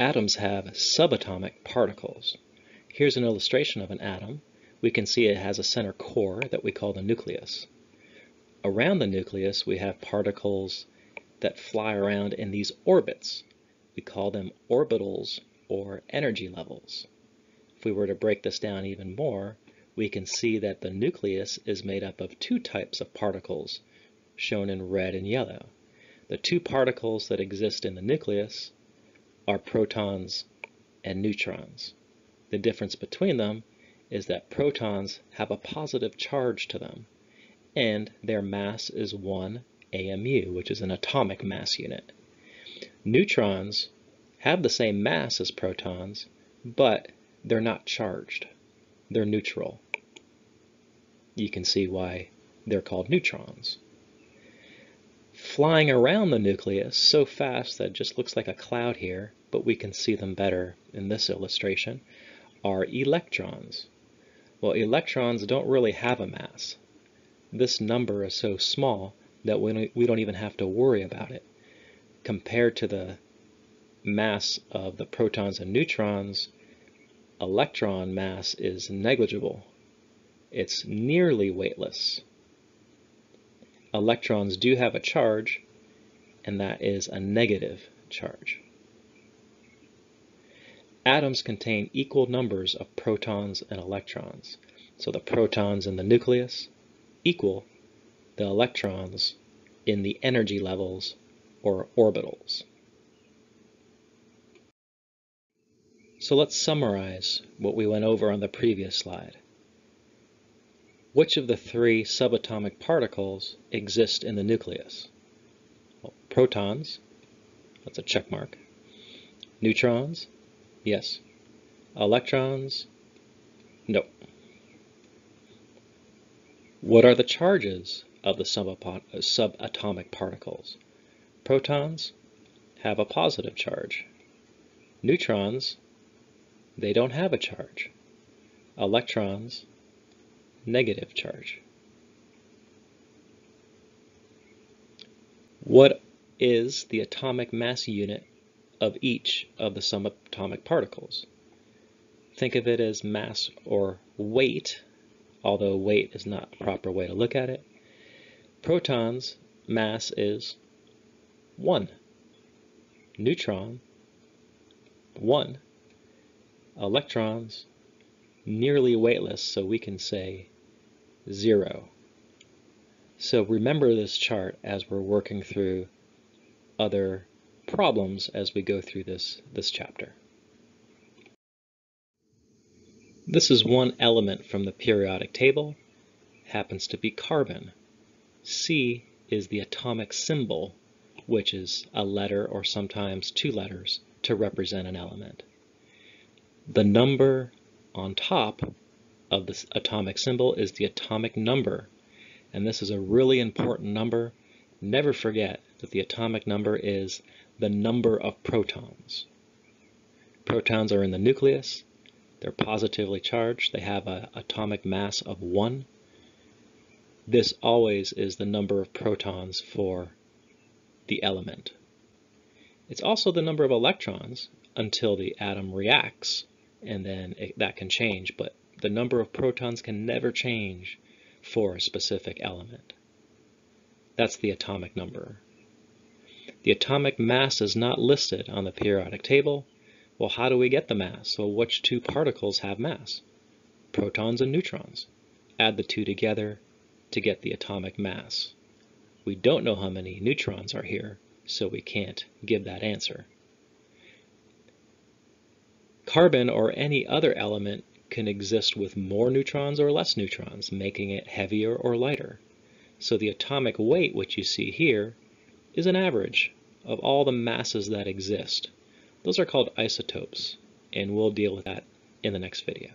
Atoms have subatomic particles. Here's an illustration of an atom. We can see it has a center core that we call the nucleus. Around the nucleus we have particles that fly around in these orbits. We call them orbitals or energy levels. If we were to break this down even more, we can see that the nucleus is made up of two types of particles, shown in red and yellow. The two particles that exist in the nucleus are protons and neutrons. The difference between them is that protons have a positive charge to them, and their mass is 1 AMU, which is an atomic mass unit. Neutrons have the same mass as protons, but they're not charged. They're neutral. You can see why they're called neutrons. Flying around the nucleus so fast that it just looks like a cloud here, but we can see them better in this illustration, are electrons. Well, electrons don't really have a mass. This number is so small that we don't even have to worry about it. Compared to the mass of the protons and neutrons, electron mass is negligible. It's nearly weightless. Electrons do have a charge, and that is a negative charge. Atoms contain equal numbers of protons and electrons. So the protons in the nucleus equal the electrons in the energy levels or orbitals. So let's summarize what we went over on the previous slide. Which of the three subatomic particles exist in the nucleus? Well, protons, that's a check mark. Neutrons, yes. Electrons, no. What are the charges of the subatomic particles? Protons have a positive charge. Neutrons they don't have a charge. Electrons, negative charge. What is the atomic mass unit of each of the subatomic particles? Think of it as mass or weight, although weight is not a proper way to look at it. Protons mass is 1. Neutron, 1 electrons nearly weightless, so we can say zero. So remember this chart as we're working through other problems as we go through this, this chapter. This is one element from the periodic table, happens to be carbon. C is the atomic symbol, which is a letter or sometimes two letters to represent an element. The number on top of this atomic symbol is the atomic number. And this is a really important number. Never forget that the atomic number is the number of protons. Protons are in the nucleus. They're positively charged. They have an atomic mass of 1. This always is the number of protons for the element. It's also the number of electrons until the atom reacts and then it, that can change, but the number of protons can never change for a specific element. That's the atomic number. The atomic mass is not listed on the periodic table. Well, how do we get the mass? Well, which two particles have mass? Protons and neutrons. Add the two together to get the atomic mass. We don't know how many neutrons are here, so we can't give that answer. Carbon or any other element can exist with more neutrons or less neutrons, making it heavier or lighter. So the atomic weight, which you see here, is an average of all the masses that exist. Those are called isotopes, and we'll deal with that in the next video.